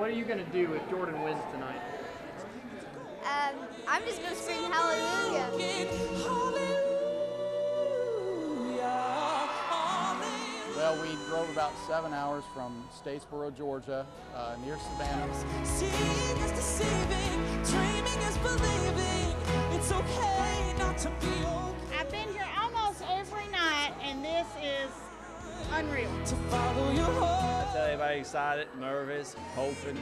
What are you going to do if Jordan wins tonight? Um, I'm just going to scream hallelujah. Well, we drove about seven hours from Statesboro, Georgia, uh, near Savannah. Seeing is deceiving, dreaming is believing. It's okay not to be okay. I've been here almost every night, and this is unreal. To follow your heart tell everybody excited, nervous, hoping,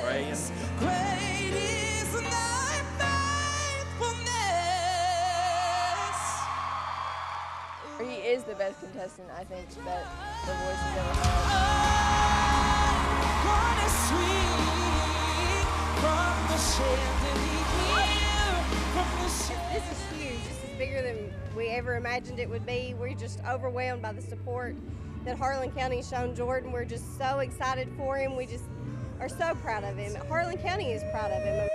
praying. Great is thy faithfulness. He is the best contestant, I think, that The Voice has ever had. What is sweet from the chandelier, from the chandelier. This is huge. This is bigger than we ever imagined it would be. We're just overwhelmed by the support that Harlan County's shown Jordan. We're just so excited for him. We just are so proud of him. Harlan County is proud of him.